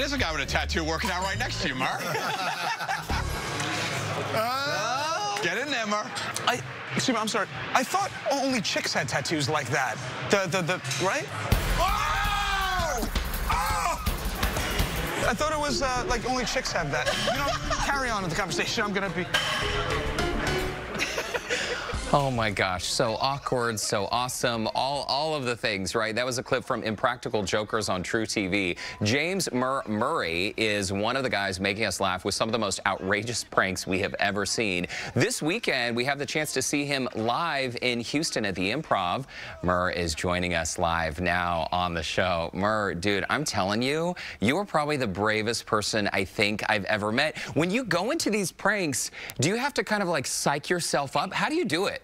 there's a guy with a tattoo working out right next to you, Mark. uh, get in there, Murr. I, excuse me, I'm sorry. I thought only chicks had tattoos like that. The, the, the, right? Oh! Oh! I thought it was uh, like only chicks have that. You know, carry on with the conversation. I'm gonna be. Oh my gosh, so awkward, so awesome, all, all of the things, right? That was a clip from Impractical Jokers on truTV. James Mur Murray is one of the guys making us laugh with some of the most outrageous pranks we have ever seen. This weekend, we have the chance to see him live in Houston at the Improv. Murr is joining us live now on the show. Murr, dude, I'm telling you, you are probably the bravest person I think I've ever met. When you go into these pranks, do you have to kind of like psych yourself up? How do you do it?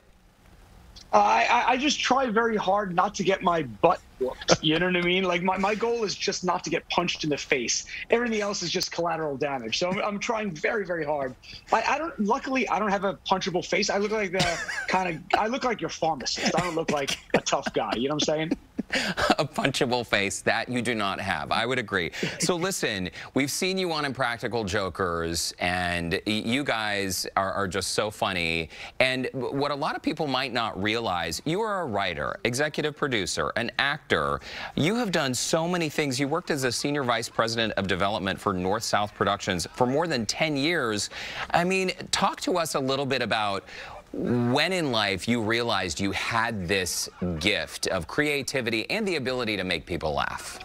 I, I just try very hard not to get my butt whooped. You know what I mean? Like my, my goal is just not to get punched in the face. Everything else is just collateral damage. So I'm, I'm trying very, very hard. I, I don't. Luckily, I don't have a punchable face. I look like the kind of. I look like your pharmacist. I don't look like a tough guy. You know what I'm saying? a punchable face that you do not have. I would agree. So listen, we've seen you on Impractical Jokers, and you guys are, are, just so funny. And what a lot of people might not realize, you are a writer, executive producer, an actor. You have done so many things. You worked as a senior vice president of development for North South Productions for more than 10 years. I mean, talk to us a little bit about when in life you realized you had this gift of creativity and the ability to make people laugh?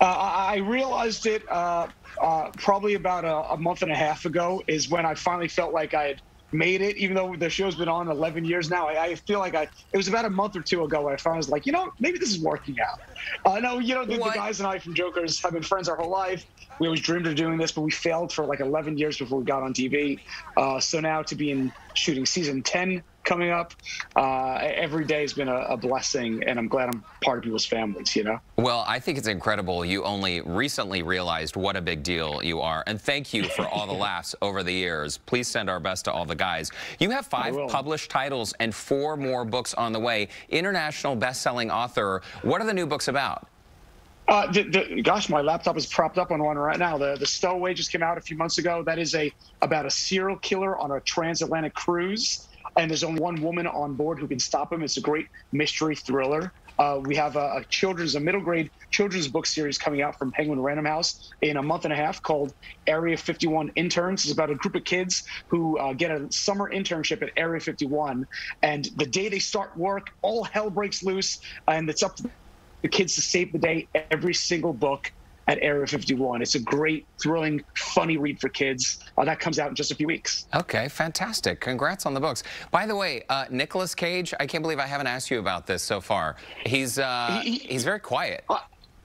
Uh, I realized it uh, uh, probably about a, a, month and a half ago is when I finally felt like I had made it, even though the show's been on 11 years now. I, I, feel like I, it was about a month or two ago where I finally was like, you know, maybe this is working out. I uh, know, you know, the, the, guys and I from Jokers have been friends our whole life. We always dreamed of doing this, but we failed for like 11 years before we got on TV. Uh, so now to be in shooting season 10 coming up. Uh, every day has been a, a, blessing, and I'm glad I'm part of people's families, you know? Well, I think it's incredible. You only recently realized what a big deal you are. And thank you for all the laughs over the years. Please send our best to all the guys. You have five published titles and four more books on the way. International best-selling author. What are the new books about? Uh, the, the, gosh, my laptop is propped up on one right now. The the Stowaway just came out a few months ago. That is a about a serial killer on a transatlantic cruise and there's only one woman on board who can stop him. It's a great mystery thriller. Uh, we have a, a, children's, a middle grade children's book series coming out from Penguin Random House in a month and a half called Area 51 Interns. It's about a group of kids who uh, get a summer internship at Area 51. And the day they start work, all hell breaks loose. And it's up to the kids to save the day every single book at Area 51. It's a great, thrilling, funny read for kids. Uh, that comes out in just a few weeks. Okay, fantastic. Congrats on the books. By the way, uh, Nicolas Cage, I can't believe I haven't asked you about this so far. He's uh, he, he's very quiet.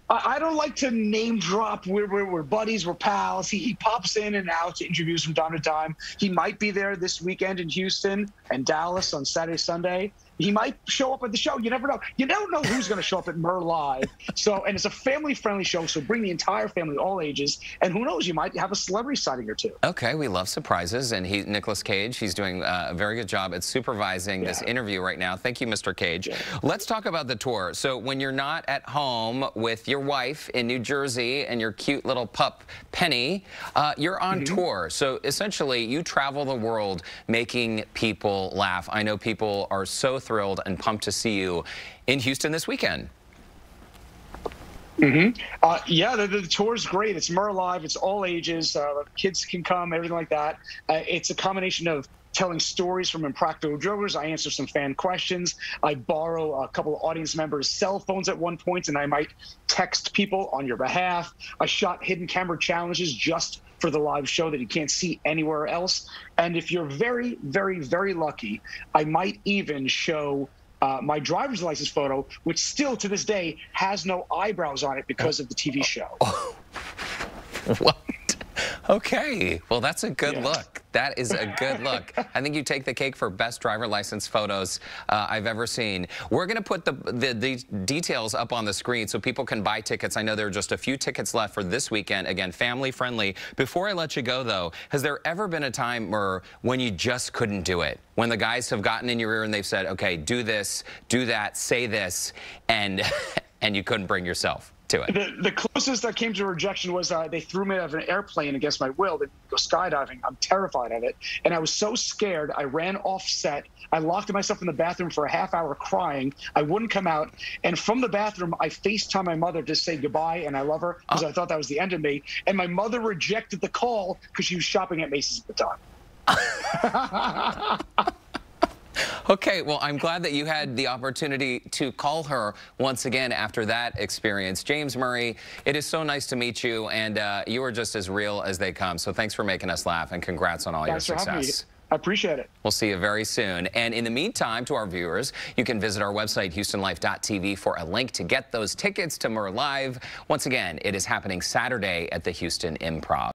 I don't like to name drop. We're, we're, we're buddies, we're pals. He, he pops in and out to interviews from time to time. He might be there this weekend in Houston and Dallas on Saturday, Sunday. He might show up at the show. You never know. You don't know who's going to show up at Murr Live. So, and it's a family-friendly show, so bring the entire family, all ages. And who knows, you might have a celebrity sighting or two. Okay, we love surprises. And he, Nicolas Cage, he's doing uh, a very good job at supervising yeah. this interview right now. Thank you, Mr. Cage. Yeah. Let's talk about the tour. So, when you're not at home with your wife in New Jersey and your cute little pup Penny, uh, you're on mm -hmm. tour. So, essentially, you travel the world making people laugh. I know people are so thrilled and pumped to see you in Houston this weekend. Mm-hmm. Uh, yeah, the, the is great. It's Murr Live. It's all ages. Uh, kids can come, everything like that. Uh, it's a combination of telling stories from Impractical Jokers. I answer some fan questions. I borrow a couple of audience members' cell phones at one point, and I might text people on your behalf. I shot hidden camera challenges just for the live show that you can't see anywhere else. And if you're very, very, very lucky, I might even show uh, my driver's license photo, which still to this day has no eyebrows on it because of the TV show. what? Okay, well, that's a good yeah. look. That is a good look. I think you take the cake for best driver license photos uh, I've ever seen. We're going to put the, the, the, details up on the screen so people can buy tickets. I know there are just a few tickets left for this weekend. Again, family friendly. Before I let you go, though, has there ever been a time Murr, when you just couldn't do it? When the guys have gotten in your ear and they've said, okay, do this, do that, say this, and, and you couldn't bring yourself? To it. The, the closest that came to rejection was uh, they threw me out of an airplane against my will to go skydiving. I'm terrified of it. And I was so scared, I ran off set. I locked myself in the bathroom for a half hour crying. I wouldn't come out. And from the bathroom, I FaceTime my mother to say goodbye and I love her because I thought that was the end of me. And my mother rejected the call because she was shopping at Macy's at the time. Okay, well, I'm glad that you had the opportunity to call her once again after that experience. James Murray, it is so nice to meet you, and uh, you are just as real as they come. So thanks for making us laugh, and congrats on all Thanks your for having me. success. I appreciate it. We'll see you very soon. And in the meantime, to our viewers, you can visit our website, HoustonLife.tv, for a link to get those tickets to Murr Live. Once again, it is happening Saturday at the Houston Improv.